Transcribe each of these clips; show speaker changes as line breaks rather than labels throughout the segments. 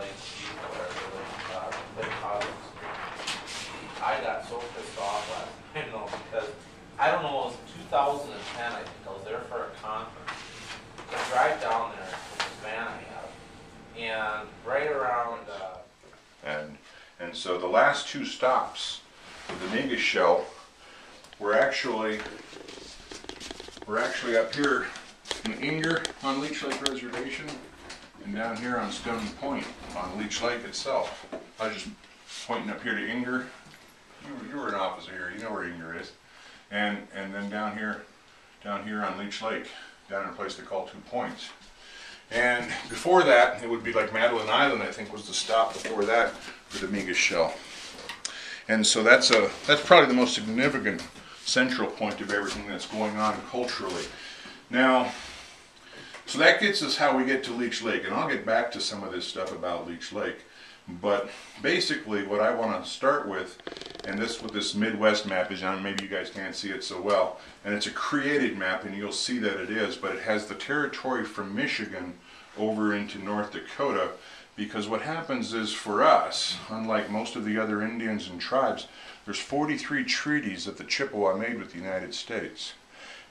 Whatever, uh. I got so pissed off last, know, because, I don't know, it was two thousand and ten, I think, I was there for a conference. I drive down there with this van I have, and right around, uh,
And, and so the last two stops with the megis shell were actually, were actually up here in Inger on Leech Lake Reservation and down here on Stone Point on Leech Lake itself. I was just pointing up here to Inger. You were, you were an officer here, you know where Inger is. And, and then down here, down here on Leech Lake, down in a place they call Two Points. And before that, it would be like Madeline Island, I think, was the stop before that for the megis shell. And so that's a that's probably the most significant central point of everything that's going on culturally. Now, so that gets us how we get to Leech Lake, and I'll get back to some of this stuff about Leech Lake. But basically, what I want to start with, and this what this Midwest map is on, maybe you guys can't see it so well, and it's a created map, and you'll see that it is, but it has the territory from Michigan over into North Dakota, because what happens is for us, unlike most of the other Indians and tribes, there's 43 treaties that the Chippewa made with the United States.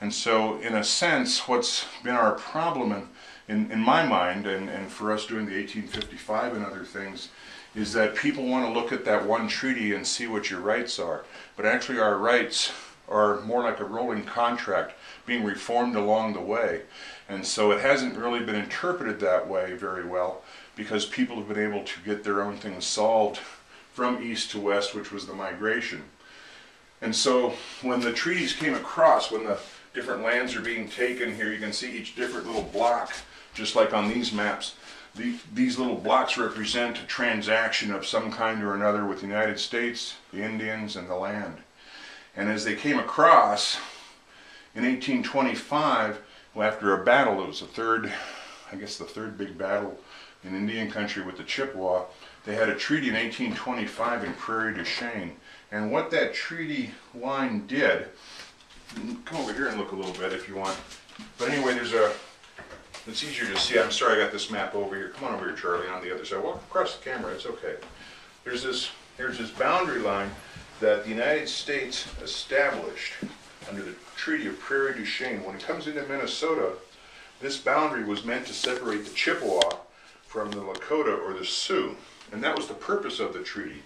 And so, in a sense, what's been our problem in, in, in my mind, and, and for us doing the 1855 and other things, is that people want to look at that one treaty and see what your rights are. But actually, our rights are more like a rolling contract being reformed along the way. And so it hasn't really been interpreted that way very well because people have been able to get their own things solved from east to west, which was the migration. And so when the treaties came across, when the different lands are being taken here, you can see each different little block, just like on these maps. The, these little blocks represent a transaction of some kind or another with the United States, the Indians, and the land. And as they came across in 1825, well, after a battle, it was the third, I guess the third big battle in Indian country with the Chippewa, they had a treaty in 1825 in Prairie du Chien. And what that treaty line did, come over here and look a little bit if you want. But anyway, there's a, it's easier to see. I'm sorry I got this map over here. Come on over here, Charlie, on the other side. Walk across the camera, it's okay. There's this, there's this boundary line that the United States established under the Treaty of Prairie du Chien. When it comes into Minnesota, this boundary was meant to separate the Chippewa from the Lakota or the Sioux. And that was the purpose of the treaty.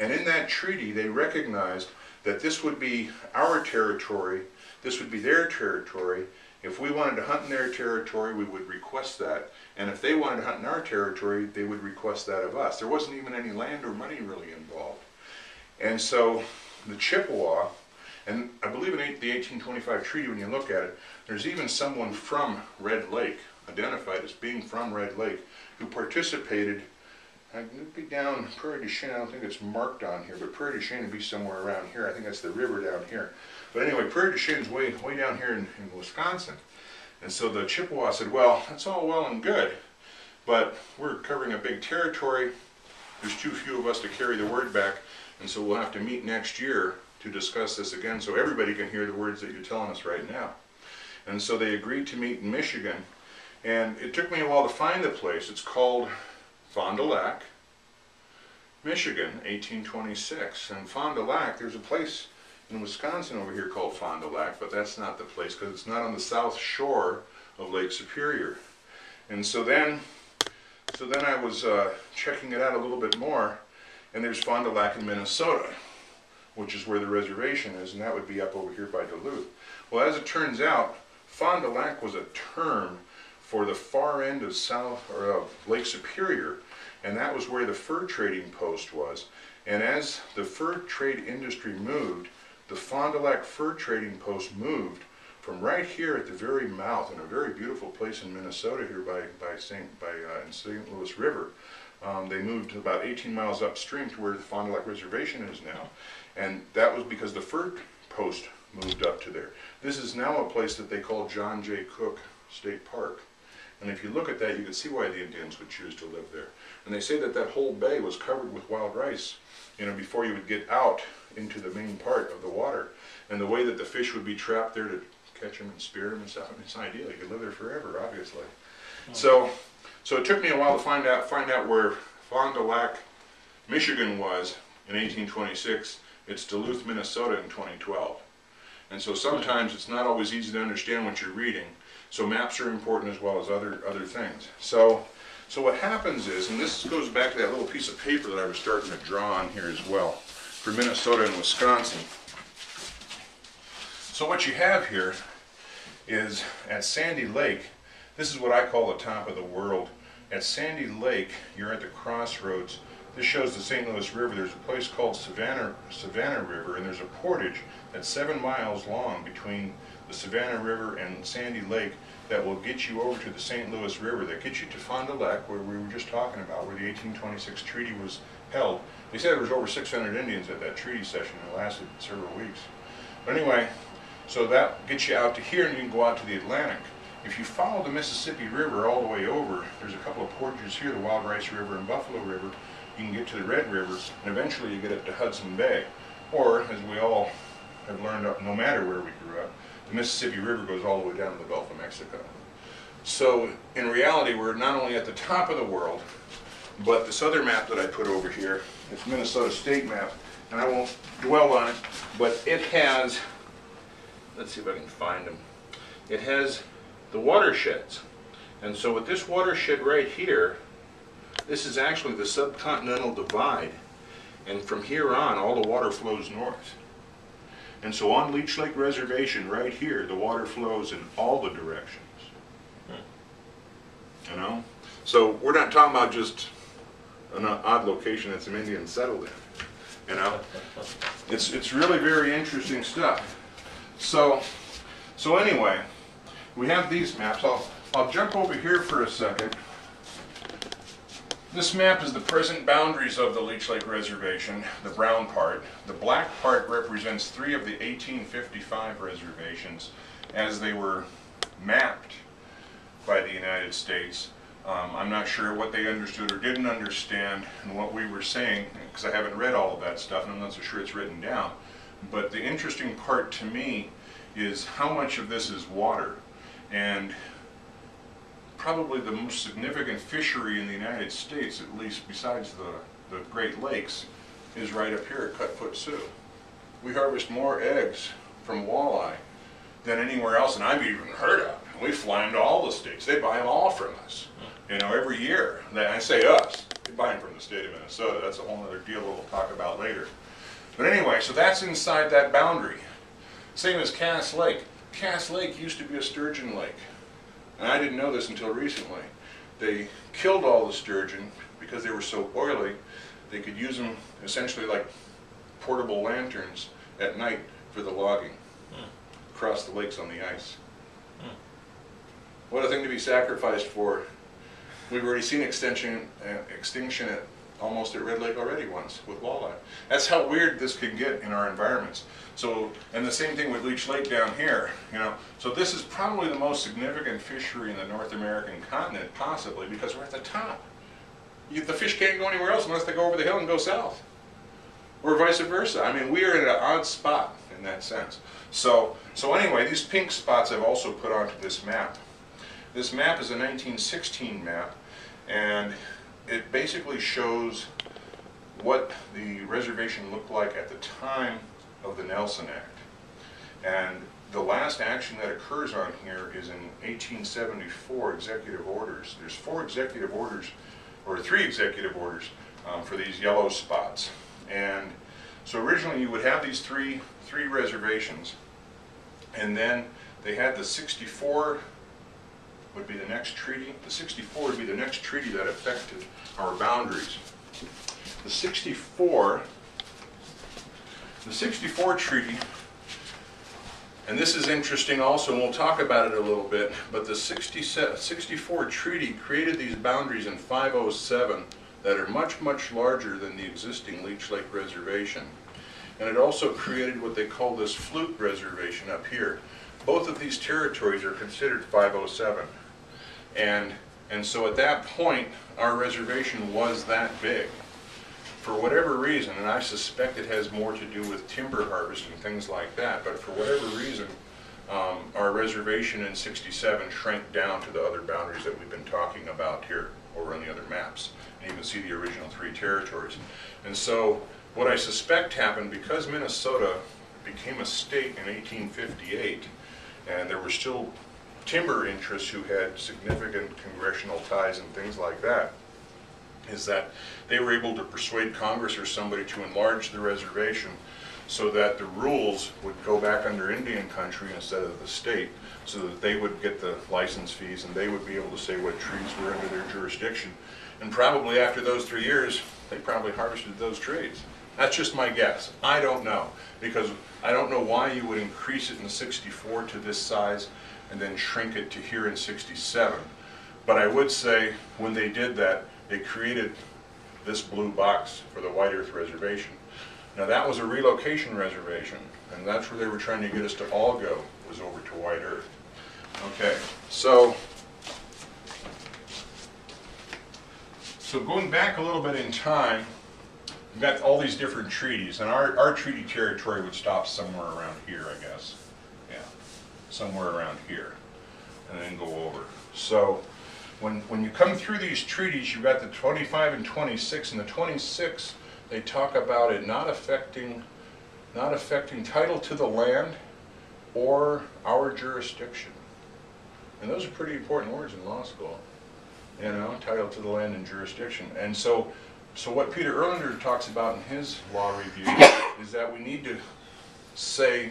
And in that treaty, they recognized that this would be our territory, this would be their territory. If we wanted to hunt in their territory, we would request that. And if they wanted to hunt in our territory, they would request that of us. There wasn't even any land or money really involved. And so the Chippewa, and I believe in the 1825 treaty, when you look at it, there's even someone from Red Lake, identified as being from Red Lake, who participated I would be down Prairie du Chien. I don't think it's marked on here, but Prairie du Chien would be somewhere around here. I think that's the river down here. But anyway, Prairie du Chien's way way down here in, in Wisconsin. And so the Chippewa said, well, that's all well and good, but we're covering a big territory. There's too few of us to carry the word back, and so we'll have to meet next year to discuss this again so everybody can hear the words that you're telling us right now. And so they agreed to meet in Michigan. And it took me a while to find the place. It's called Fond du Lac, Michigan, 1826. And Fond du Lac, there's a place in Wisconsin over here called Fond du Lac, but that's not the place because it's not on the south shore of Lake Superior. And so then, so then I was uh, checking it out a little bit more, and there's Fond du Lac in Minnesota, which is where the reservation is, and that would be up over here by Duluth. Well, as it turns out, Fond du Lac was a term for the far end of South or of Lake Superior, and that was where the fur trading post was. And as the fur trade industry moved, the Fond du Lac fur trading post moved from right here at the very mouth in a very beautiful place in Minnesota here by by St. by uh, in St. Louis River. Um, they moved about 18 miles upstream to where the Fond du Lac Reservation is now, and that was because the fur post moved up to there. This is now a place that they call John J. Cook State Park. And if you look at that, you can see why the Indians would choose to live there. And they say that that whole bay was covered with wild rice, you know, before you would get out into the main part of the water. And the way that the fish would be trapped there to catch them and spear them and stuff, it's ideal. You could live there forever, obviously. So, so it took me a while to find out find out where Fond du Lac, Michigan was in 1826. It's Duluth, Minnesota in 2012. And so sometimes it's not always easy to understand what you're reading. So maps are important as well as other other things. So so what happens is, and this goes back to that little piece of paper that I was starting to draw on here as well, for Minnesota and Wisconsin. So what you have here is at Sandy Lake, this is what I call the top of the world. At Sandy Lake, you're at the crossroads. This shows the St. Louis River. There's a place called Savannah, Savannah River, and there's a portage that's seven miles long between the Savannah River and Sandy Lake that will get you over to the St. Louis River, that gets you to Fond du Lac, where we were just talking about, where the 1826 treaty was held. They said there was over 600 Indians at that treaty session. It lasted several weeks. But anyway, so that gets you out to here, and you can go out to the Atlantic. If you follow the Mississippi River all the way over, there's a couple of portages here, the Wild Rice River and Buffalo River. You can get to the Red River, and eventually you get up to Hudson Bay. Or, as we all have learned, no matter where we grew up, the Mississippi River goes all the way down to the Gulf of Mexico. So, in reality, we're not only at the top of the world, but this other map that I put over here, it's Minnesota state map, and I won't dwell on it, but it has, let's see if I can find them. It has the watersheds. And so with this watershed right here, this is actually the subcontinental divide. And from here on, all the water flows north. And so on Leech Lake Reservation, right here, the water flows in all the directions. You know? So we're not talking about just an odd location that some Indians settled in. You know? It's, it's really very interesting stuff. So, so anyway, we have these maps. I'll, I'll jump over here for a second. This map is the present boundaries of the Leech Lake Reservation, the brown part. The black part represents three of the 1855 reservations as they were mapped by the United States. Um, I'm not sure what they understood or didn't understand and what we were saying, because I haven't read all of that stuff and I'm not so sure it's written down. But the interesting part to me is how much of this is water. And probably the most significant fishery in the United States, at least besides the, the Great Lakes, is right up here at Cutfoot Sioux. We harvest more eggs from walleye than anywhere else, and I've even heard of. We fly them to all the states. They buy them all from us, you know, every year. They- I say us, they buy them from the state of Minnesota. That's a whole other deal that we'll talk about later. But anyway, so that's inside that boundary. Same as Cass Lake. Cass Lake used to be a sturgeon lake. And I didn't know this until recently. They killed all the sturgeon because they were so oily, they could use them essentially like portable lanterns at night for the logging across the lakes on the ice. What a thing to be sacrificed for. We've already seen extinction, uh, extinction at, almost at Red Lake already once with walleye. That's how weird this can get in our environments. So, and the same thing with Leech Lake down here, you know. So this is probably the most significant fishery in the North American continent, possibly, because we're at the top. You, the fish can't go anywhere else unless they go over the hill and go south. Or vice versa. I mean, we are in an odd spot in that sense. So, so anyway, these pink spots I've also put onto this map. This map is a 1916 map, and it basically shows what the reservation looked like at the time of the Nelson Act. And the last action that occurs on here is in 1874 executive orders. There's four executive orders, or three executive orders um, for these yellow spots. And so originally you would have these three, three reservations. And then they had the 64 would be the next treaty. The 64 would be the next treaty that affected our boundaries. The 64, the 64 treaty, and this is interesting also, and we'll talk about it a little bit, but the 64 treaty created these boundaries in 507 that are much, much larger than the existing Leech Lake Reservation. And it also created what they call this Flute Reservation up here. Both of these territories are considered 507. And, and so at that point, our reservation was that big. For whatever reason, and I suspect it has more to do with timber harvest and things like that, but for whatever reason, um, our reservation in 67 shrank down to the other boundaries that we've been talking about here over on the other maps. And you can see the original three territories. And so what I suspect happened because Minnesota became a state in 1858 and there were still timber interests who had significant congressional ties and things like that, is that they were able to persuade Congress or somebody to enlarge the reservation so that the rules would go back under Indian country instead of the state, so that they would get the license fees and they would be able to say what trees were under their jurisdiction. And probably after those three years, they probably harvested those trees. That's just my guess. I don't know, because I don't know why you would increase it in sixty-four to this size and then shrink it to here in sixty-seven. But I would say, when they did that, they created this blue box for the White Earth Reservation. Now, that was a relocation reservation, and that's where they were trying to get us to all go, was over to White Earth. Okay, so, so going back a little bit in time, we've got all these different treaties, and our, our treaty territory would stop somewhere around here, I guess. Yeah, somewhere around here, and then go over. So, when, when you come through these treaties, you've got the 25 and 26, and the 26, they talk about it not affecting, not affecting title to the land or our jurisdiction. And those are pretty important words in law school, you know, title to the land and jurisdiction. And so, so what Peter Erlinder talks about in his law review is that we need to say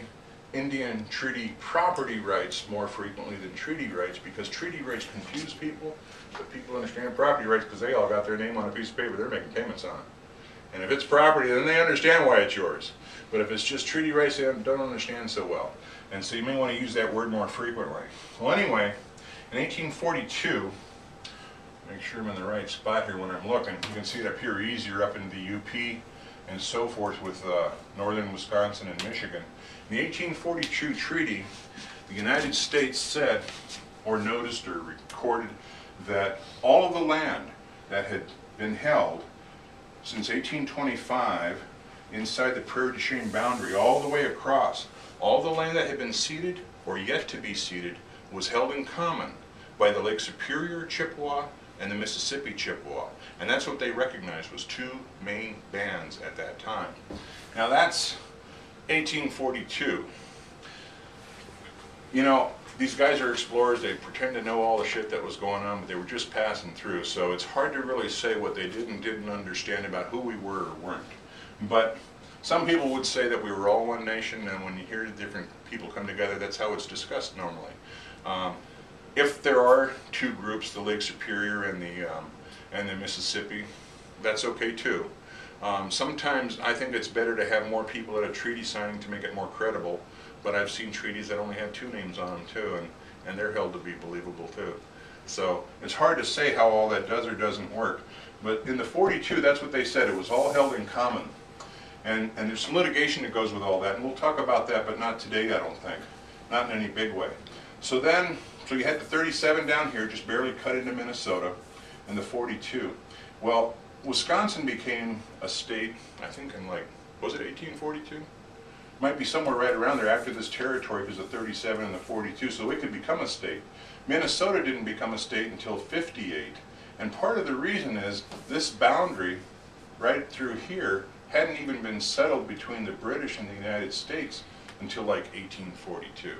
Indian treaty property rights more frequently than treaty rights because treaty rights confuse people, but people understand property rights because they all got their name on a piece of paper they're making payments on. And if it's property, then they understand why it's yours. But if it's just treaty rights, they don't understand so well. And so you may want to use that word more frequently. Well, anyway, in 1842, make sure I'm in the right spot here when I'm looking. You can see it up here easier up in the UP and so forth with uh, northern Wisconsin and Michigan. In the 1842 treaty, the United States said, or noticed or recorded, that all of the land that had been held since 1825 inside the Prairie du Chien boundary, all the way across, all the land that had been ceded or yet to be ceded was held in common by the Lake Superior Chippewa and the Mississippi Chippewa. And that's what they recognized was two main bands at that time. Now that's 1842. You know, these guys are explorers, they pretend to know all the shit that was going on, but they were just passing through, so it's hard to really say what they did and didn't understand about who we were or weren't. But some people would say that we were all one nation, and when you hear different people come together, that's how it's discussed normally. Um, if there are two groups, the Lake Superior and the, um, and the Mississippi, that's okay too. Um, sometimes I think it's better to have more people at a treaty signing to make it more credible, but I've seen treaties that only have two names on them too, and, and they're held to be believable too. So it's hard to say how all that does or doesn't work. But in the 42, that's what they said. It was all held in common. And, and there's some litigation that goes with all that, and we'll talk about that, but not today, I don't think. Not in any big way. So then, so you had the 37 down here, just barely cut into Minnesota, and the 42. Well, Wisconsin became a state, I think in like, was it 1842? Might be somewhere right around there after this territory, because the 37 and the 42, so it could become a state. Minnesota didn't become a state until 58. And part of the reason is this boundary right through here hadn't even been settled between the British and the United States until like 1842.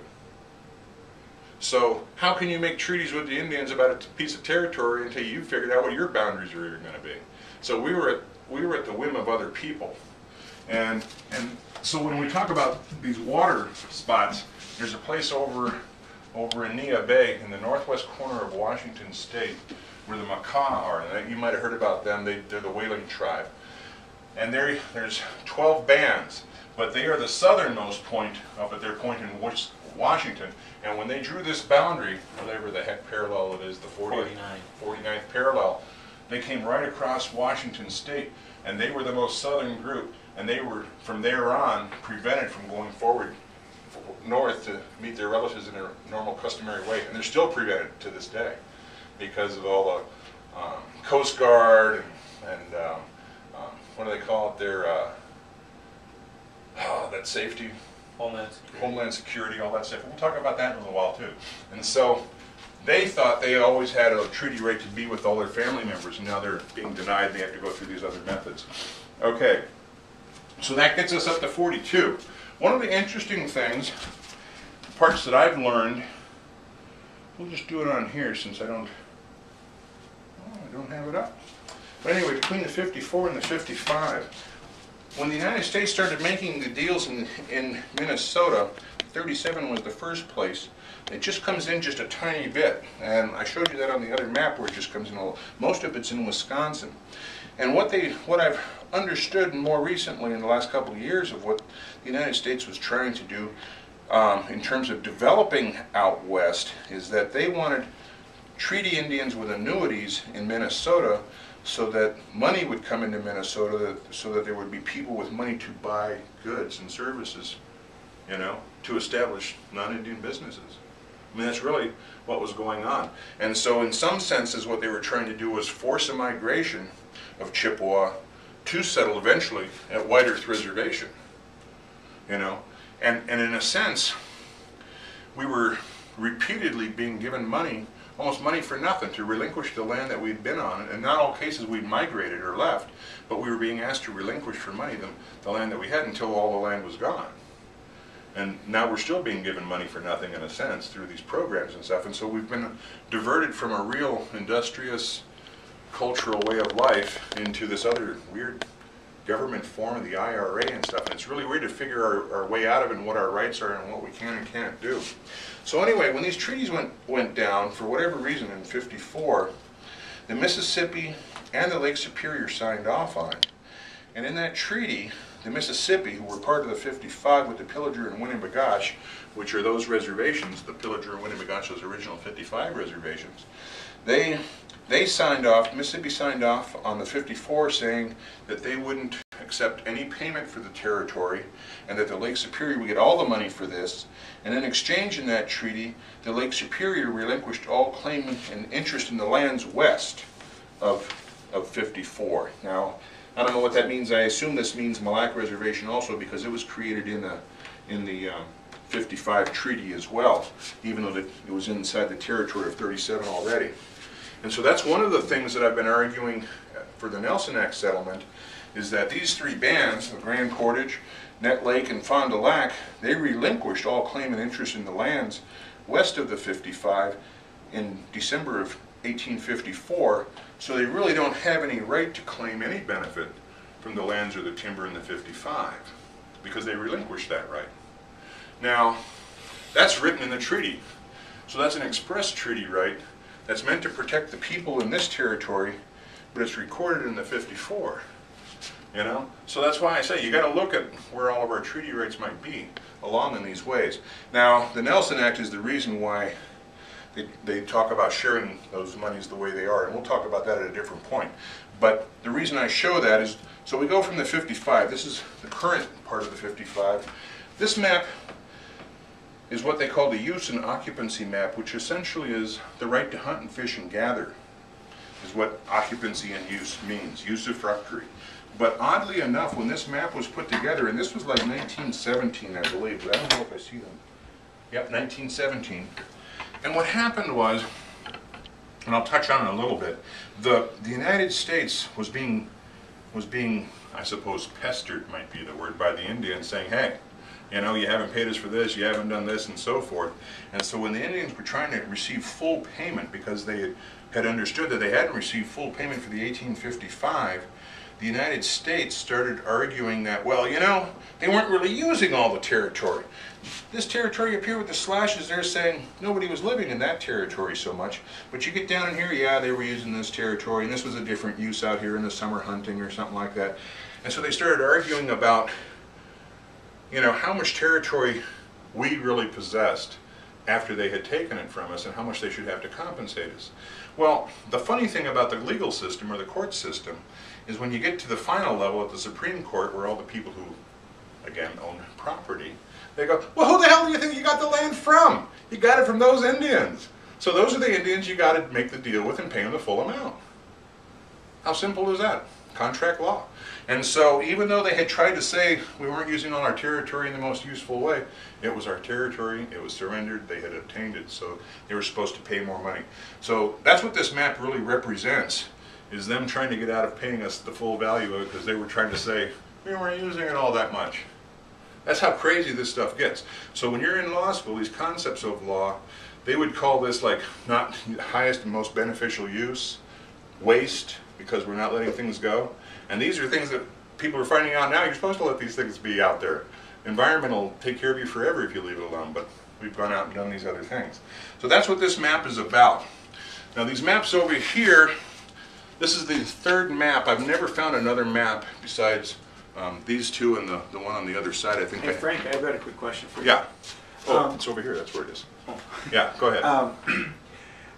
So how can you make treaties with the Indians about a piece of territory until you figured out what your boundaries are going to be? So we were at, we were at the whim of other people. And, and so when we talk about these water spots, there's a place over, over in Neah Bay in the northwest corner of Washington State where the Makah are. And you might have heard about them. They, they're the whaling tribe. And there, there's 12 bands, but they are the southernmost point up at their point in Washington. And when they drew this boundary, whatever the heck parallel it is, the 40th, 49th parallel, they came right across Washington State, and they were the most southern group, and they were, from there on, prevented from going forward north to meet their relatives in their normal customary way, and they're still prevented to this day because of all the um, Coast Guard and, and um, um, what do they call it, their, uh, oh, that safety
Homeland Security.
Homeland Security, all that stuff. We'll talk about that in a little while too. And so they thought they always had a treaty right to be with all their family members, and now they're being denied. They have to go through these other methods. Okay, so that gets us up to 42. One of the interesting things, parts that I've learned, we'll just do it on here since I don't, oh, I don't have it up. But anyway, between the 54 and the 55, when the United States started making the deals in, in Minnesota, 37 was the first place. It just comes in just a tiny bit, and I showed you that on the other map where it just comes in a little. Most of it's in Wisconsin. And what they, what I've understood more recently in the last couple of years of what the United States was trying to do um, in terms of developing out west is that they wanted treaty Indians with annuities in Minnesota so that money would come into Minnesota, that, so that there would be people with money to buy goods and services, you know, to establish non-Indian businesses. I mean, that's really what was going on. And so in some senses, what they were trying to do was force a migration of Chippewa to settle eventually at White Earth Reservation, you know. And, and in a sense, we were repeatedly being given money almost money for nothing to relinquish the land that we'd been on. And not all cases we'd migrated or left, but we were being asked to relinquish for money the, the land that we had until all the land was gone. And now we're still being given money for nothing in a sense through these programs and stuff. And so we've been diverted from a real industrious cultural way of life into this other weird government form of the IRA and stuff. And it's really weird to figure our, our way out of it and what our rights are and what we can and can't do. So anyway, when these treaties went, went down, for whatever reason in 54, the Mississippi and the Lake Superior signed off on it. And in that treaty, the Mississippi, who were part of the 55 with the Pillager and Winnibigoshish, which are those reservations, the Pillager and Winnibigoshish, those original 55 reservations, they they signed off, Mississippi signed off on the 54 saying that they wouldn't accept any payment for the territory and that the Lake Superior would get all the money for this. And in exchange in that treaty, the Lake Superior relinquished all claim and interest in the lands west of, of 54. Now, I don't know what that means. I assume this means Lacs Reservation also because it was created in the, in the um, 55 treaty as well, even though it was inside the territory of 37 already. And so that's one of the things that I've been arguing for the Nelson Act settlement, is that these three bands, the Grand Portage, Nett Lake, and Fond du Lac, they relinquished all claim and interest in the lands west of the 55 in December of 1854, so they really don't have any right to claim any benefit from the lands or the timber in the 55, because they relinquished that right. Now, that's written in the treaty, so that's an express treaty right that's meant to protect the people in this territory, but it's recorded in the 54. You know? So that's why I say you got to look at where all of our treaty rights might be along in these ways. Now, the Nelson Act is the reason why they, they talk about sharing those monies the way they are, and we'll talk about that at a different point. But the reason I show that is, so we go from the 55, this is the current part of the 55. This map is what they call the use and occupancy map, which essentially is the right to hunt and fish and gather, is what occupancy and use means, use of usufructuary. But oddly enough, when this map was put together, and this was like 1917, I believe, but I don't know if I see them. Yep, 1917. And what happened was, and I'll touch on it a little bit, the, the United States was being, was being, I suppose, pestered might be the word, by the Indians saying, hey, you know, you haven't paid us for this, you haven't done this, and so forth. And so when the Indians were trying to receive full payment because they had understood that they hadn't received full payment for the 1855, the United States started arguing that, well, you know, they weren't really using all the territory. This territory up here with the slashes, they're saying nobody was living in that territory so much. But you get down in here, yeah, they were using this territory, and this was a different use out here in the summer hunting or something like that. And so they started arguing about you know, how much territory we really possessed after they had taken it from us and how much they should have to compensate us. Well, the funny thing about the legal system or the court system is when you get to the final level at the Supreme Court where all the people who, again, own property, they go, well, who the hell do you think you got the land from? You got it from those Indians. So those are the Indians you got to make the deal with and pay them the full amount. How simple is that? contract law. And so even though they had tried to say we weren't using all our territory in the most useful way, it was our territory, it was surrendered, they had obtained it, so they were supposed to pay more money. So that's what this map really represents, is them trying to get out of paying us the full value of it because they were trying to say, we weren't using it all that much. That's how crazy this stuff gets. So when you're in law school, these concepts of law, they would call this like not the highest and most beneficial use, waste, because we're not letting things go. And these are things that people are finding out now, you're supposed to let these things be out there. Environment will take care of you forever if you leave it alone, but we've gone out and done these other things. So that's what this map is about. Now these maps over here, this is the third map. I've never found another map besides um, these two and the, the one on the other side, I think.
Hey
I-
Frank, I've got a quick question for you.
Yeah. Oh,
Um,
it's over here, that's where it is.
Oh.
Yeah, go ahead.
Um,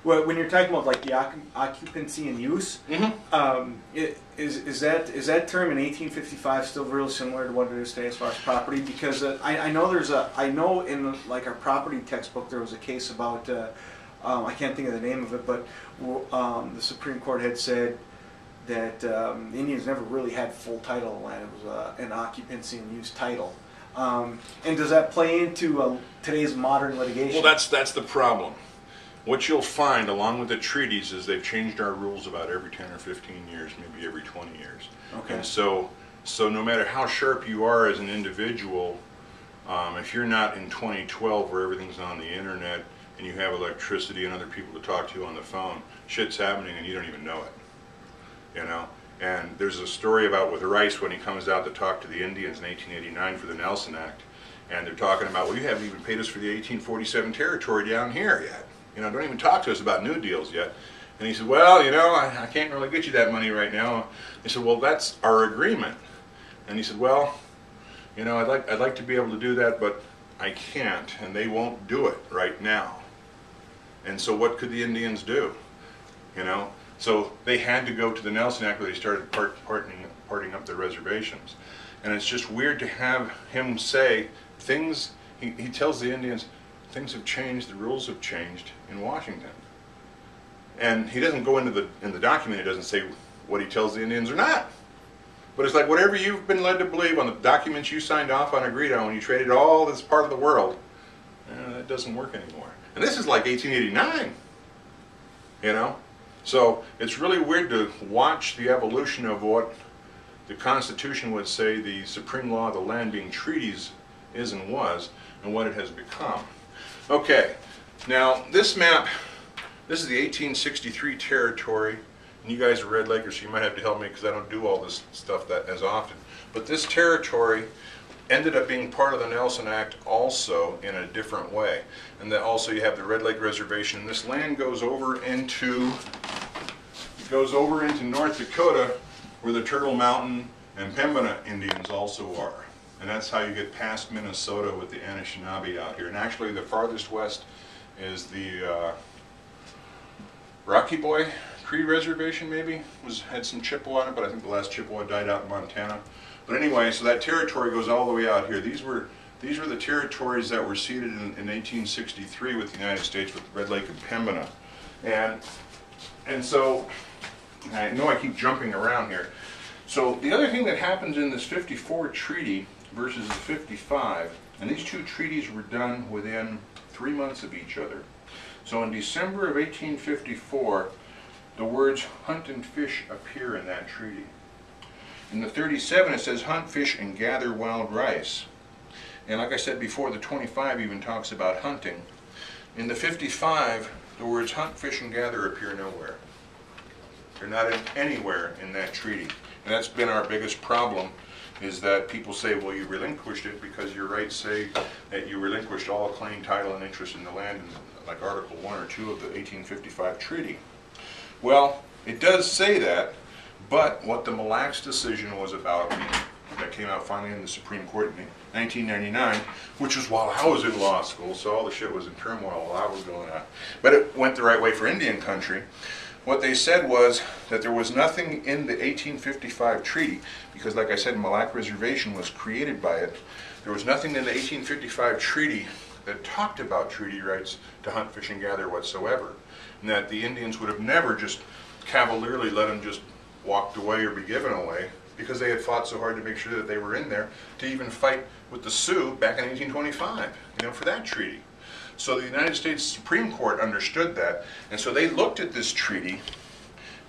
when you're talking about like the occupancy and use,
Mhm.
um, is is that is that term in 1855 still real similar to what it is today as far as property? Because uh, I, I know there's a I know in like our property textbook there was a case about uh, um, I can't think of the name of it, but um, the Supreme Court had said that um, Indians never really had full title of land. It was uh, an occupancy and use title. Um, and does that play into uh, today's modern litigation?
Well, that's, that's the problem. What you'll find, along with the treaties, is they've changed our rules about every 10 or 15 years, maybe every 20 years.
Okay.
And so, so no matter how sharp you are as an individual, um, if you're not in 2012 where everything's on the internet and you have electricity and other people to talk to on the phone, shit's happening and you don't even know it. You know? And there's a story about with Rice when he comes out to talk to the Indians in 1889 for the Nelson Act. And they're talking about, well, you haven't even paid us for the 1847 territory down here yet. You know, don't even talk to us about new deals yet. And he said, well, you know, I, I can't really get you that money right now. They said, well, that's our agreement. And he said, well, you know, I'd like, I'd like to be able to do that, but I can't, and they won't do it right now. And so what could the Indians do? You know, so they had to go to the Nelson Act where they started part, parting, parting up their reservations. And it's just weird to have him say things, he, he tells the Indians, things have changed, the rules have changed in Washington. And he doesn't go into the, in the document, he doesn't say what he tells the Indians or not. But it's like whatever you've been led to believe on the documents you signed off on, agreed on, when you traded all this part of the world, eh, that doesn't work anymore. And this is like 1889, you know? So it's really weird to watch the evolution of what the Constitution would say the supreme law of the land being treaties is and was, and what it has become. Okay, now this map, this is the 1863 territory, and you guys are Red Lakers, so you might have to help me because I don't do all this stuff that as often. But this territory ended up being part of the Nelson Act also in a different way. And that also you have the Red Lake Reservation, and this land goes over into goes over into North Dakota where the Turtle Mountain and Pembina Indians also are. And that's how you get past Minnesota with the Anishinaabe out here. And actually the farthest west is the uh, Rocky Boy Cree Reservation maybe, was had some Chippewa on it, but I think the last Chippewa died out in Montana. But anyway, so that territory goes all the way out here. These were these were the territories that were ceded in, in 1863 with the United States with Red Lake and Pembina. And and so I know I keep jumping around here. So the other thing that happens in this 54 treaty versus the 55, and these two treaties were done within three months of each other. So in December of 1854, the words hunt and fish appear in that treaty. In the 37, it says hunt, fish, and gather wild rice. And like I said before, the 25 even talks about hunting. In the 55, the words hunt, fish, and gather appear nowhere. They're not in anywhere in that treaty. And that's been our biggest problem, is that people say, well, you relinquished it because your rights say that you relinquished all claim, title, and interest in the land, in like Article 1 or 2 of the 1855 treaty. Well, it does say that, but what the Mille Lacs decision was about, that came out finally in the Supreme Court in 1999, which was while I was in law school, so all the shit was in turmoil while I was going on. But it went the right way for Indian country. What they said was that there was nothing in the 1855 treaty, because like I said, Lacs Reservation was created by it. There was nothing in the 1855 treaty that talked about treaty rights to hunt, fish, and gather whatsoever. And that the Indians would have never just cavalierly let them just walked away or be given away because they had fought so hard to make sure that they were in there to even fight with the Sioux back in 1825, you know, for that treaty. So the United States Supreme Court understood that, and so they looked at this treaty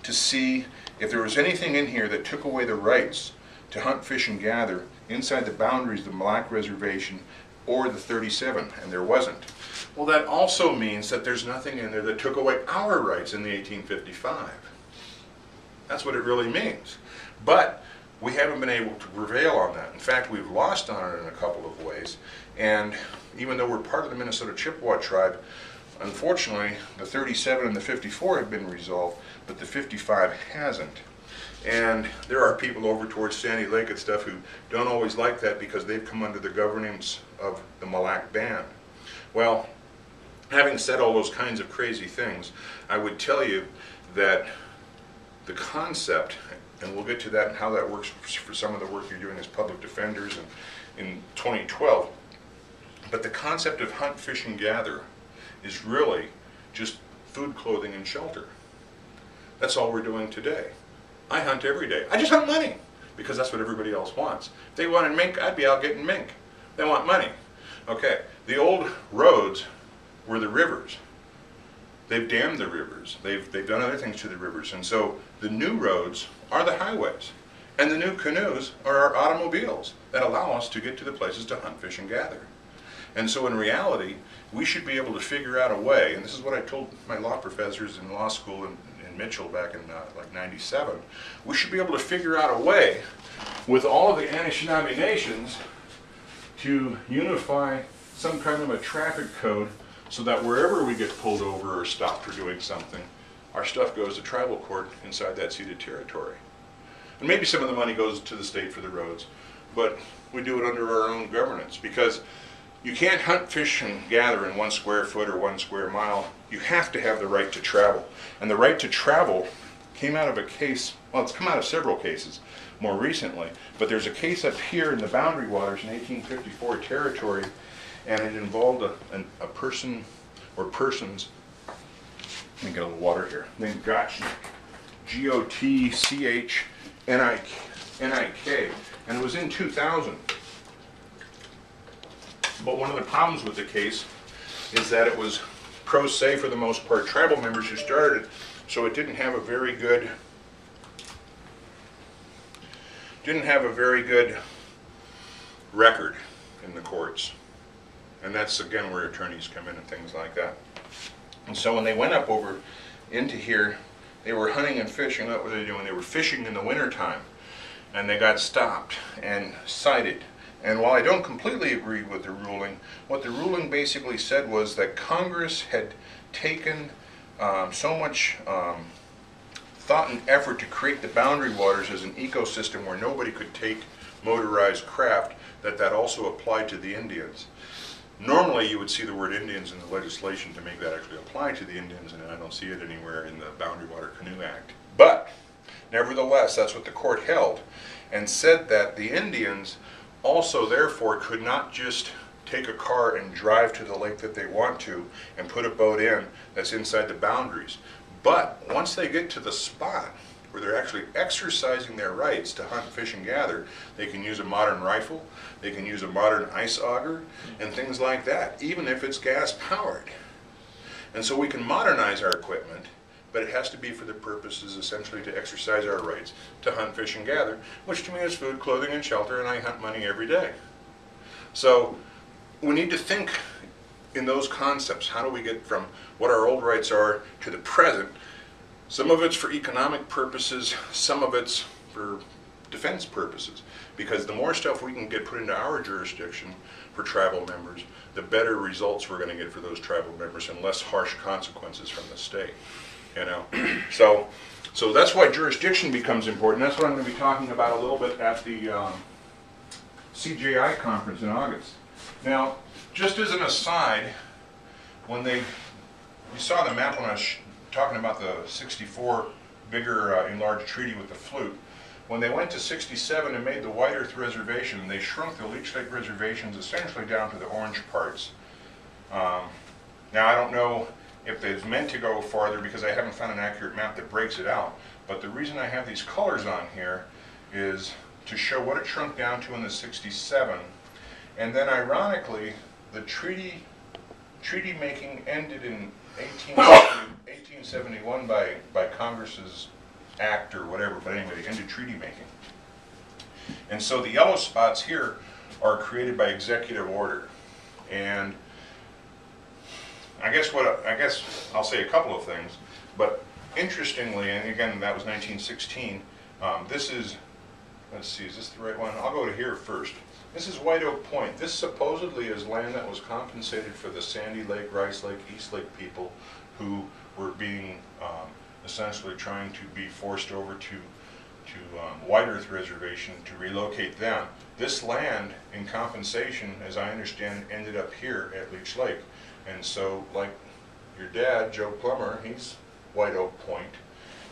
to see if there was anything in here that took away the rights to hunt, fish, and gather inside the boundaries of the Lacs Reservation or the 37, and there wasn't. Well, that also means that there's nothing in there that took away our rights in the 1855. That's what it really means. But we haven't been able to prevail on that. In fact, we've lost on it in a couple of ways. And even though we're part of the Minnesota Chippewa tribe, unfortunately, the 37 and the 54 have been resolved, but the 55 hasn't. And there are people over towards Sandy Lake and stuff who don't always like that because they've come under the governance of the Mille Lacs Band. Well, having said all those kinds of crazy things, I would tell you that the concept, and we'll get to that and how that works for some of the work you're doing as public defenders and in 2012, but the concept of hunt, fish, and gather is really just food, clothing, and shelter. That's all we're doing today. I hunt every day. I just hunt money because that's what everybody else wants. If they wanted mink, I'd be out getting mink. They want money. Okay, the old roads were the rivers. They've dammed the rivers. They've, they've done other things to the rivers. And so the new roads are the highways. And the new canoes are our automobiles that allow us to get to the places to hunt, fish, and gather. And so in reality, we should be able to figure out a way, and this is what I told my law professors in law school in, in Mitchell back in uh, like 97, we should be able to figure out a way with all of the Anishinaabe nations to unify some kind of a traffic code so that wherever we get pulled over or stopped for doing something, our stuff goes to tribal court inside that ceded territory. And maybe some of the money goes to the state for the roads, but we do it under our own governance because you can't hunt, fish, and gather in one square foot or one square mile. You have to have the right to travel. And the right to travel came out of a case, well, it's come out of several cases more recently, but there's a case up here in the boundary waters in 1854 territory, and it involved a, a person or persons, let me get a little water here, named Gotchnik. G-O-T-C-H-N-I-N-I-K, and it was in 2000. But one of the problems with the case is that it was pro se for the most part, tribal members who started so it didn't have a very good, didn't have a very good record in the courts. And that's again where attorneys come in and things like that. And so when they went up over into here, they were hunting and fishing. What were they doing? They were fishing in the wintertime. And they got stopped and cited. And while I don't completely agree with the ruling, what the ruling basically said was that Congress had taken um, so much um, thought and effort to create the boundary waters as an ecosystem where nobody could take motorized craft that that also applied to the Indians. Normally, you would see the word Indians in the legislation to make that actually apply to the Indians, and I don't see it anywhere in the Boundary Water Canoe Act. But, nevertheless, that's what the court held, and said that the Indians also therefore could not just take a car and drive to the lake that they want to and put a boat in that's inside the boundaries. But once they get to the spot where they're actually exercising their rights to hunt, fish, and gather, they can use a modern rifle, they can use a modern ice auger, and things like that, even if it's gas powered. And so we can modernize our equipment, but it has to be for the purposes essentially to exercise our rights to hunt, fish, and gather, which to me is food, clothing, and shelter, and I hunt money every day. So we need to think in those concepts. How do we get from what our old rights are to the present? Some of it's for economic purposes, some of it's for defense purposes. Because the more stuff we can get put into our jurisdiction for tribal members, the better results we're gonna get for those tribal members and less harsh consequences from the state, you know? So, so that's why jurisdiction becomes important. That's what I'm gonna be talking about a little bit at the, um, CJI conference in August. Now, just as an aside, when they, you saw the map when I was talking about the 64 bigger uh, enlarged treaty with the flute. When they went to 67 and made the White Earth Reservation, they shrunk the Leech Lake reservations essentially down to the orange parts. Um, now, I don't know if they've meant to go farther because I haven't found an accurate map that breaks it out. But the reason I have these colors on here is to show what it shrunk down to in the 67. And then ironically, the treaty, treaty making ended in 1870 1871 by, by Congress's act or whatever, but anyway, they ended treaty making. And so the yellow spots here are created by executive order. And I guess what, I guess I'll say a couple of things, but interestingly, and again, that was 1916, um, this is, let's see, is this the right one? I'll go to here first. This is White Oak Point. This supposedly is land that was compensated for the Sandy Lake, Rice Lake, East Lake people who were being, um, essentially trying to be forced over to, to um, White Earth Reservation to relocate them. This land, in compensation, as I understand, ended up here at Leech Lake. And so, like your dad, Joe Plummer, he's White Oak Point.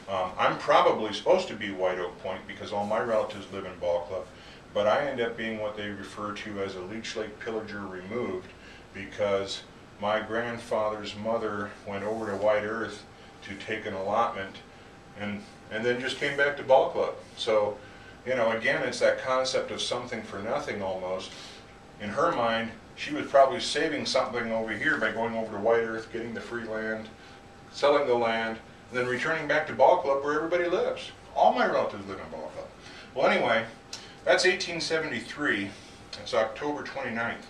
Um, I'm probably supposed to be White Oak Point because all my relatives live in Ball Club, but I end up being what they refer to as a Leech Lake pillager removed because my grandfather's mother went over to White Earth to take an allotment and, and then just came back to Ball Club. So, you know, again, it's that concept of something for nothing almost. In her mind, she was probably saving something over here by going over to White Earth, getting the free land, selling the land, and then returning back to Ball Club where everybody lives. All my relatives live in Ball Club. Well, anyway, that's 1873. It's October 29th.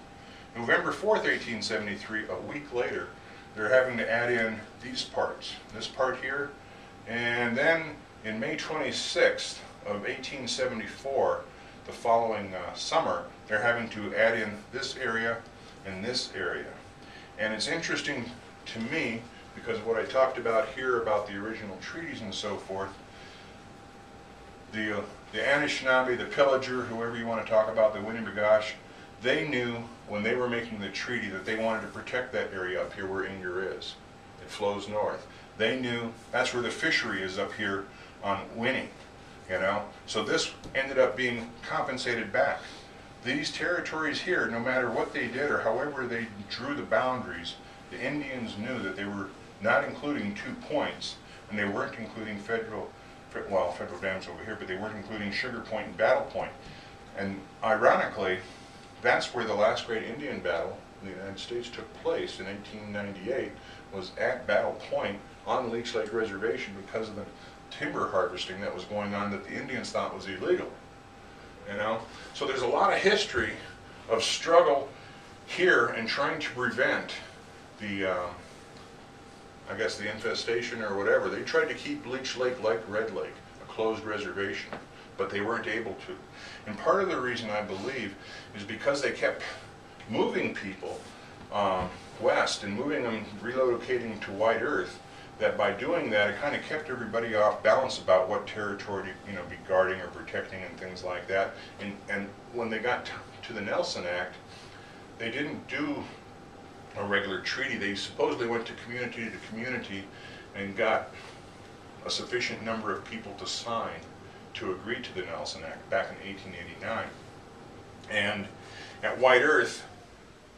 November 4th, 1873, a week later, they're having to add in these parts. This part here, and then in May 26th of 1874, the following uh, summer, they're having to add in this area and this area. And it's interesting to me because what I talked about here about the original treaties and so forth, the, uh, the Anishinaabe, the Pillager, whoever you want to talk about, the Winnebagosh, they knew when they were making the treaty that they wanted to protect that area up here where Inger is. It flows north. They knew that's where the fishery is up here on winning, you know? So this ended up being compensated back. These territories here, no matter what they did or however they drew the boundaries, the Indians knew that they were not including two points, and they weren't including federal, well, federal dams over here, but they weren't including Sugar Point and Battle Point. And ironically, that's where the last great Indian battle in the United States took place in 1898, was at Battle Point on Leech Lake Reservation because of the timber harvesting that was going on that the Indians thought was illegal. You know, so there's a lot of history of struggle here and trying to prevent the, uh, I guess, the infestation or whatever. They tried to keep Leech Lake like Red Lake, a closed reservation, but they weren't able to. And part of the reason I believe is because they kept moving people um, west and moving them, relocating to White Earth, that by doing that, it kind of kept everybody off balance about what territory to, you know, be guarding or protecting and things like that. And, and when they got to the Nelson Act, they didn't do a regular treaty. They supposedly went to community to community and got a sufficient number of people to sign to agree to the Nelson Act back in 1889. And at White Earth,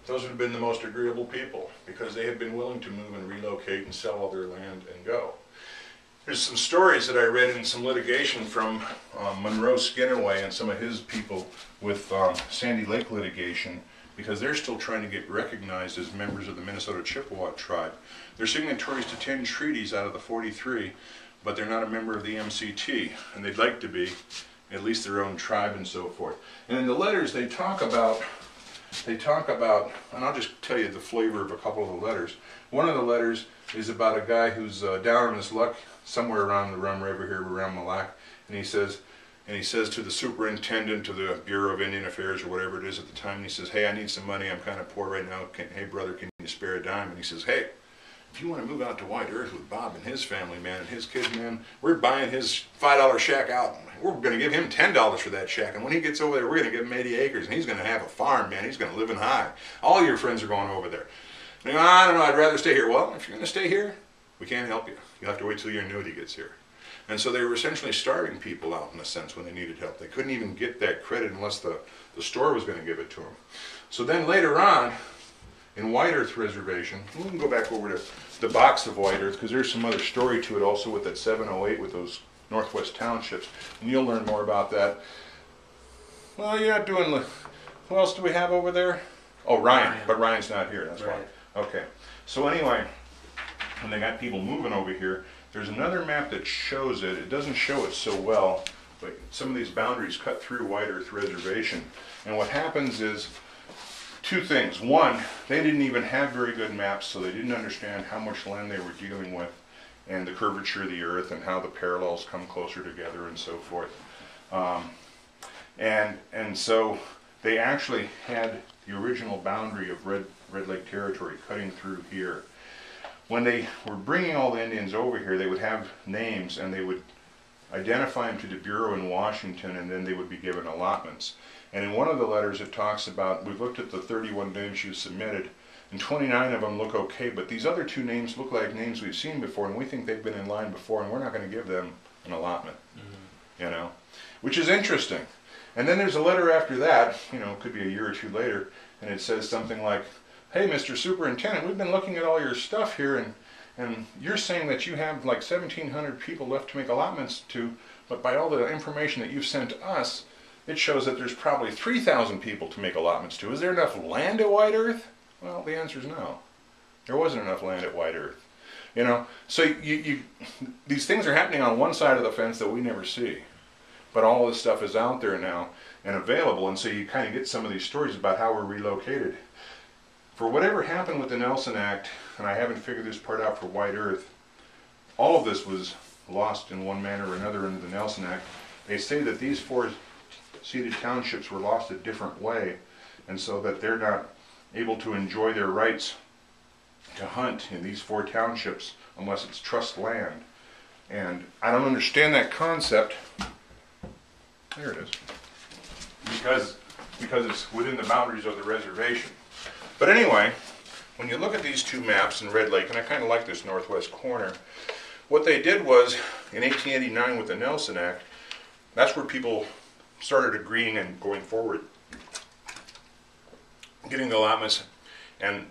those would have been the most agreeable people because they had been willing to move and relocate and sell all their land and go. There's some stories that I read in some litigation from um, Monroe Skinaway and some of his people with um, Sandy Lake litigation because they're still trying to get recognized as members of the Minnesota Chippewa tribe. They're signatories to 10 treaties out of the 43, but they're not a member of the MCT, and they'd like to be, at least their own tribe and so forth. And in the letters, they talk about they talk about, and I'll just tell you the flavor of a couple of the letters. One of the letters is about a guy who's uh, down on his luck somewhere around the Rum River here, around Lacs, and he says, and he says to the superintendent of the Bureau of Indian Affairs or whatever it is at the time, and he says, "Hey, I need some money. I'm kind of poor right now. Can, hey, brother, can you spare a dime?" And he says, "Hey." If you want to move out to White Earth with Bob and his family, man, and his kids, man, we're buying his five dollar shack out. We're going to give him ten dollars for that shack, and when he gets over there, we're going to give him eighty acres, and he's going to have a farm, man. He's going to live in high. All your friends are going over there. And, I don't know. I'd rather stay here. Well, if you're going to stay here, we can't help you. You have to wait till your annuity gets here. And so they were essentially starving people out in a sense when they needed help. They couldn't even get that credit unless the, the store was going to give it to them. So then later on, in White Earth Reservation, we can go back over to the box of White Earth because there's some other story to it also with that 708 with those Northwest Townships. And you'll learn more about that. Well, you're not doing, the- who else do we have over there? Oh, Ryan,
Ryan.
but Ryan's not here, that's why. Okay, so anyway, when they got people moving over here, there's another map that shows it. It doesn't show it so well, but some of these boundaries cut through White Earth Reservation. And what happens is, two things. One, they didn't even have very good maps, so they didn't understand how much land they were dealing with and the curvature of the earth and how the parallels come closer together and so forth. Um, and, and so they actually had the original boundary of Red, Red Lake Territory cutting through here. When they were bringing all the Indians over here, they would have names and they would identify them to the Bureau in Washington and then they would be given allotments. And in one of the letters it talks about, we've looked at the 31 names you submitted and 29 of them look okay, but these other two names look like names we've seen before and we think they've been in line before and we're not going to give them an allotment. Mm-hmm. You know, which is interesting. And then there's a letter after that, you know, it could be a year or two later, and it says something like, Hey, Mr. Superintendent, we've been looking at all your stuff here and and you're saying that you have like 1,700 people left to make allotments to, but by all the information that you've sent us, it shows that there's probably 3,000 people to make allotments to. Is there enough land at White Earth? Well, the answer is no. There wasn't enough land at White Earth. You know, so you, you these things are happening on one side of the fence that we never see. But all this stuff is out there now and available, and so you kind of get some of these stories about how we're relocated. For whatever happened with the Nelson Act, and I haven't figured this part out for White Earth, all of this was lost in one manner or another under the Nelson Act. They say that these four seated townships were lost a different way, and so that they're not able to enjoy their rights to hunt in these four townships unless it's trust land. And I don't understand that concept. There it is. Because, because it's within the boundaries of the reservation. But anyway, when you look at these two maps in Red Lake, and I kind of like this northwest corner, what they did was, in 1889 with the Nelson Act, that's where people started agreeing and going forward, getting the allotments. And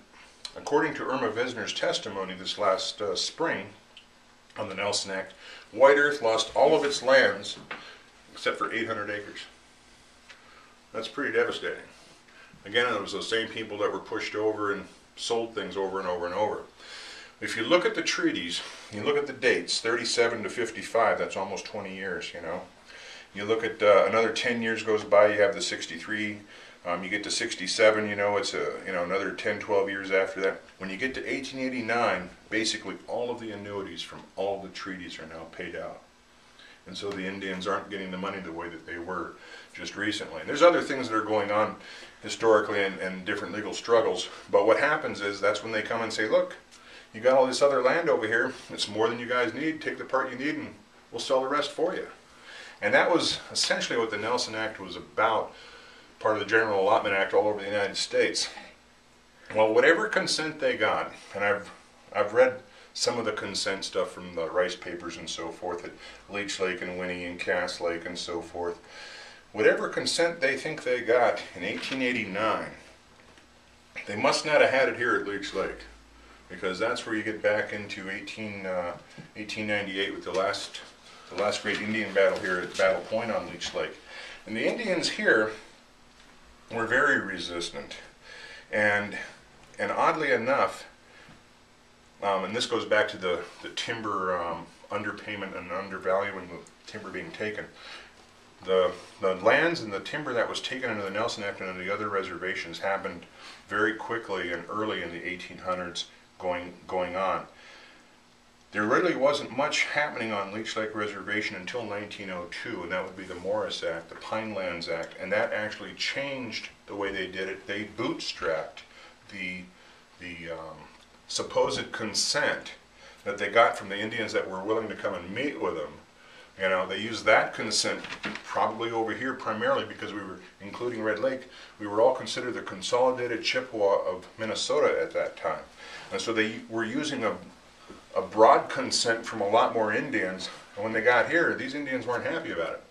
according to Erma Vizenor's testimony this last uh, spring on the Nelson Act, White Earth lost all of its lands except for 800 acres. That's pretty devastating. Again, it was those same people that were pushed over and sold things over and over and over. If you look at the treaties, you look at the dates, 37 to 55, that's almost 20 years, you know. You look at uh, another 10 years goes by, you have the 63, um, you get to 67, you know, it's a, you know, another 10, 12 years after that. When you get to 1889, basically all of the annuities from all the treaties are now paid out. And so the Indians aren't getting the money the way that they were just recently. And there's other things that are going on historically and, and different legal struggles. But what happens is that's when they come and say, look, you got all this other land over here. It's more than you guys need. Take the part you need and we'll sell the rest for you. And that was essentially what the Nelson Act was about, part of the General Allotment Act all over the United States. Well, whatever consent they got, and I've, I've read some of the consent stuff from the Rice Papers and so forth at Leech Lake and Winnie and Cass Lake and so forth. Whatever consent they think they got in 1889, they must not have had it here at Leech Lake, because that's where you get back into 18, uh, 1898 with the last, the last great Indian battle here at Battle Point on Leech Lake. And the Indians here were very resistant, and and oddly enough, um, and this goes back to the, the timber um, underpayment and undervaluing the timber being taken. The, the lands and the timber that was taken under the Nelson Act and under the other reservations happened very quickly and early in the 1800s going, going on. There really wasn't much happening on Leech Lake Reservation until 1902, and that would be the Morris Act, the Pinelands Act, and that actually changed the way they did it. They bootstrapped the, the um, supposed consent that they got from the Indians that were willing to come and meet with them. You know, they used that consent probably over here primarily because we were, including Red Lake, we were all considered the consolidated Chippewa of Minnesota at that time. And so they were using a, a broad consent from a lot more Indians. And when they got here, these Indians weren't happy about it.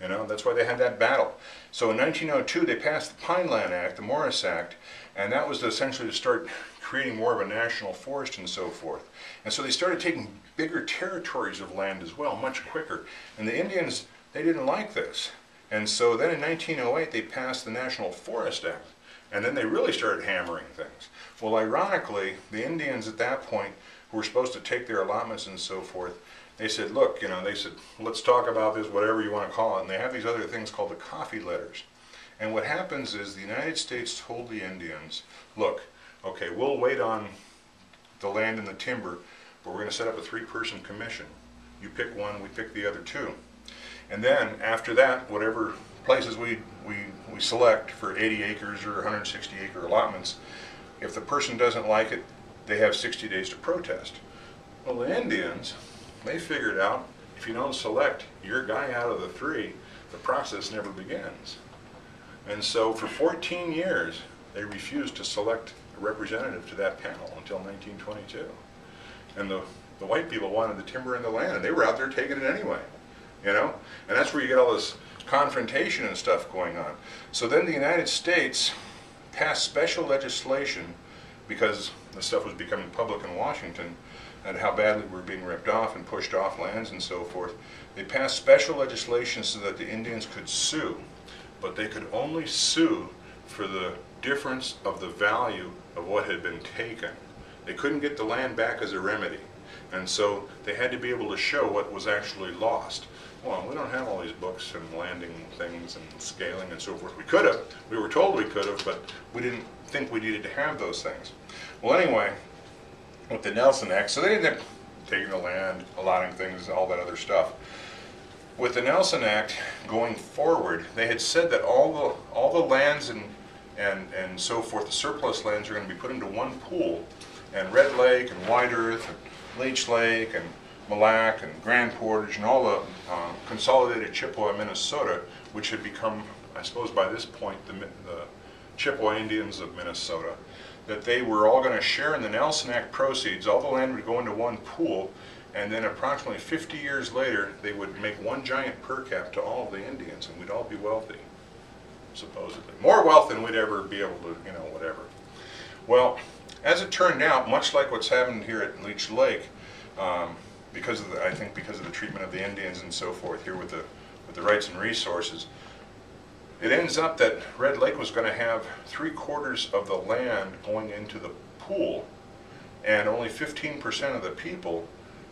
You know, that's why they had that battle. So in 1902, they passed the Pineland Act, the Morris Act, and that was essentially to start creating more of a national forest and so forth. And so they started taking bigger territories of land as well, much quicker. And the Indians, they didn't like this. And so then in 1908, they passed the National Forest Act. And then they really started hammering things. Well, ironically, the Indians at that point, who were supposed to take their allotments and so forth, they said, look, you know, they said, let's talk about this, whatever you want to call it. And they have these other things called the coffee letters. And what happens is the United States told the Indians, look, okay, we'll wait on the land and the timber, but we're going to set up a three-person commission. You pick one, we pick the other two. And then after that, whatever places we, we, we select for 80 acres or 160 acre allotments, if the person doesn't like it, they have 60 days to protest. Well, the Indians, they figured out if you don't select your guy out of the three, the process never begins. And so for 14 years, they refused to select a representative to that panel until 1922. And the, the white people wanted the timber and the land, and they were out there taking it anyway, you know? And that's where you get all this confrontation and stuff going on. So then the United States passed special legislation because the stuff was becoming public in Washington and how badly we were being ripped off and pushed off lands and so forth. They passed special legislation so that the Indians could sue, but they could only sue for the difference of the value of what had been taken. They couldn't get the land back as a remedy. And so they had to be able to show what was actually lost. Well, we don't have all these books and landing things and scaling and so forth. We could have. We were told we could have, but we didn't think we needed to have those things. Well, anyway, with the Nelson Act, so they ended up taking the land, allotting things, all that other stuff. With the Nelson Act going forward, they had said that all the all the lands and and and so forth, the surplus lands are going to be put into one pool, and Red Lake and White Earth and Leech Lake and Lacs and Grand Portage and all the uh, consolidated Chippewa, Minnesota, which had become, I suppose by this point, the, the Chippewa Indians of Minnesota, that they were all going to share in the Nelson Act proceeds. All the land would go into one pool, and then approximately 50 years later, they would make one giant per cap to all of the Indians, and we'd all be wealthy, supposedly. More wealth than we'd ever be able to, you know, whatever. Well, as it turned out, much like what's happened here at Leech Lake, um, because of the, I think because of the treatment of the Indians and so forth here with the, with the rights and resources, it ends up that Red Lake was going to have three quarters of the land going into the pool, and only 15% of the people,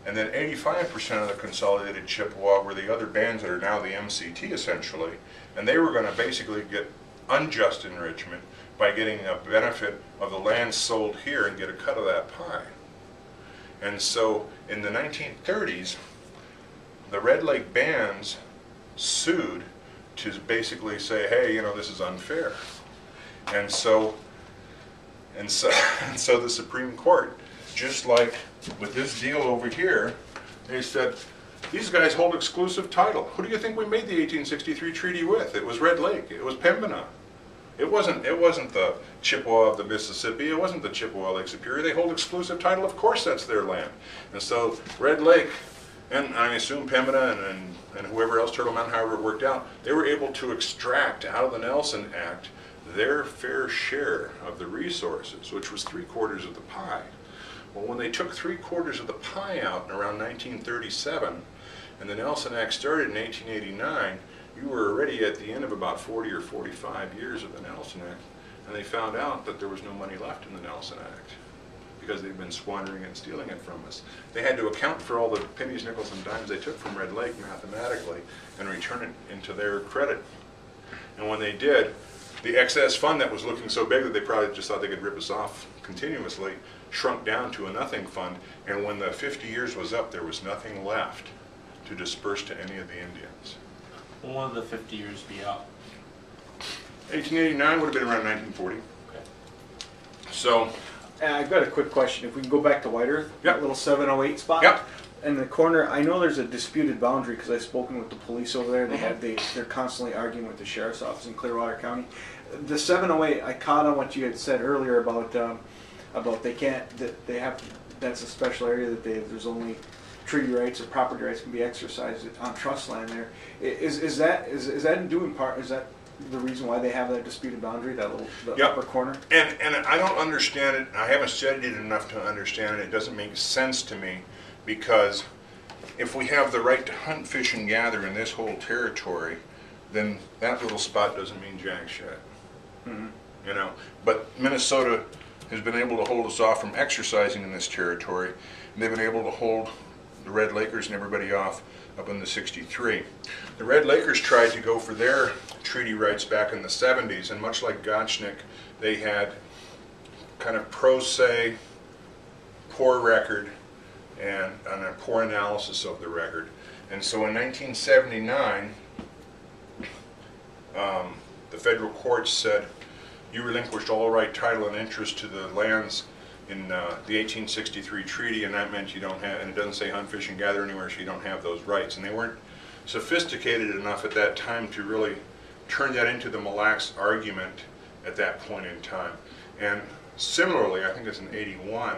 and then 85% of the consolidated Chippewa were the other bands that are now the MCT essentially, and they were going to basically get unjust enrichment by getting a benefit of the land sold here and get a cut of that pie. And so in the 1930s, the Red Lake bands sued to basically say, hey, you know, this is unfair. And so, and so, and so the Supreme Court, just like with this deal over here, they said, these guys hold exclusive title. Who do you think we made the 1863 treaty with? It was Red Lake. It was Pembina. It wasn't, it wasn't the Chippewa of the Mississippi, it wasn't the Chippewa Lake Superior, they hold exclusive title, of course that's their land. And so Red Lake, and I assume Pembina and, and, and whoever else, Turtle Mountain, however it worked out, they were able to extract out of the Nelson Act their fair share of the resources, which was three quarters of the pie. Well, when they took three quarters of the pie out in around 1937, and the Nelson Act started in 1889, you were already at the end of about 40 or 45 years of the Nelson Act, and they found out that there was no money left in the Nelson Act because they've been squandering and stealing it from us. They had to account for all the pennies, nickels, and dimes they took from Red Lake mathematically and return it into their credit. And when they did, the excess fund that was looking so big that they probably just thought they could rip us off continuously shrunk down to a nothing fund. And when the 50 years was up, there was nothing left to disperse to any of the Indians.
When will the fifty years be up?
1889 would have been around 1940.
Okay.
So,
And I've got a quick question. If we can go back to White Earth,
Yep.
that little 708 spot.
Yep.
In the corner, I know there's a disputed boundary because I've spoken with the police over there. They
Mm-hmm.
have they they're constantly arguing with the sheriff's office in Clearwater County. The 708, I caught on what you had said earlier about um, about they can't that they have that's a special area that they there's only treaty rights or property rights can be exercised on trust land there. I- Is, is that, is, is that in due in part, is that the reason why they have that disputed boundary, that little, the
Yep.
upper corner?
And, and I don't understand it, I haven't studied it enough to understand it, it doesn't make sense to me, because if we have the right to hunt, fish, and gather in this whole territory, then that little spot doesn't mean jack shit. Mm-hmm. You know, but Minnesota has been able to hold us off from exercising in this territory, and they've been able to hold the Red Lakers and everybody off up in the 63. The Red Lakers tried to go for their treaty rights back in the 70s, and much like Gotchnik, they had kind of pro se, poor record, and, and a poor analysis of the record. And so in 1979, um, the federal courts said, you relinquished all right, title, and interest to the lands in uh, the 1863 treaty, and that meant you don't have, and it doesn't say hunt, fish, and gather anywhere, so you don't have those rights. And they weren't sophisticated enough at that time to really turn that into the Mille Lacs argument at that point in time. And similarly, I think it's in 81,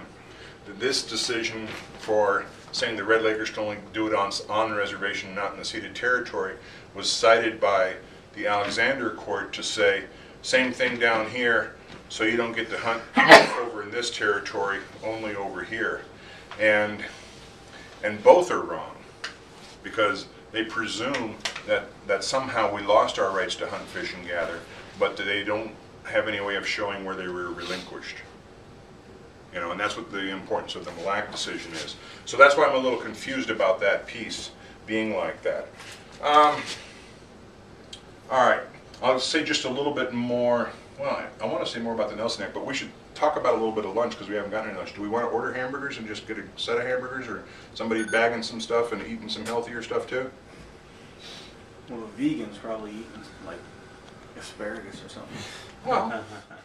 that this decision for saying the Red Lakers can only do it on, on the reservation, not in the ceded territory, was cited by the Alexander court to say, same thing down here, so you don't get to hunt over in this territory, only over here. And, and both are wrong, because they presume that, that somehow we lost our rights to hunt, fish, and gather, but they don't have any way of showing where they were relinquished. You know, and that's what the importance of the Lacs decision is. So that's why I'm a little confused about that piece being like that. Um, all right, I'll say just a little bit more, well, I, I want to say more about the Nelson Act, but we should talk about a little bit of lunch because we haven't gotten any lunch. Do we want to order hamburgers and just get a set of hamburgers or somebody bagging some stuff and eating some healthier stuff too?
Well, the vegans probably eating like asparagus or something.
Well,